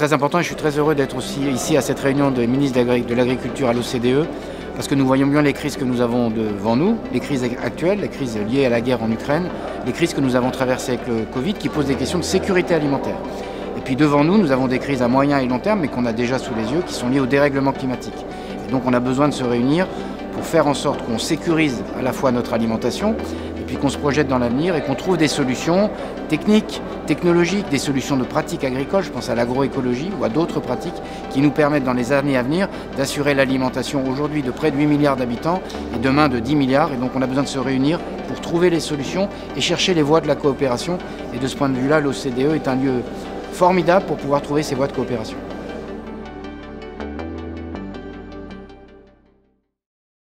très important et je suis très heureux d'être aussi ici à cette réunion des ministres de l'Agriculture à l'OCDE parce que nous voyons bien les crises que nous avons devant nous, les crises actuelles, les crises liées à la guerre en Ukraine, les crises que nous avons traversées avec le Covid qui posent des questions de sécurité alimentaire. Et puis devant nous, nous avons des crises à moyen et long terme, mais qu'on a déjà sous les yeux, qui sont liées au dérèglement climatique. Donc on a besoin de se réunir pour faire en sorte qu'on sécurise à la fois notre alimentation, et puis qu'on se projette dans l'avenir et qu'on trouve des solutions techniques, technologiques, des solutions de pratiques agricoles, je pense à l'agroécologie ou à d'autres pratiques qui nous permettent dans les années à venir d'assurer l'alimentation aujourd'hui de près de 8 milliards d'habitants et demain de 10 milliards. Et donc on a besoin de se réunir pour trouver les solutions et chercher les voies de la coopération. Et de ce point de vue-là, l'OCDE est un lieu formidable pour pouvoir trouver ces voies de coopération.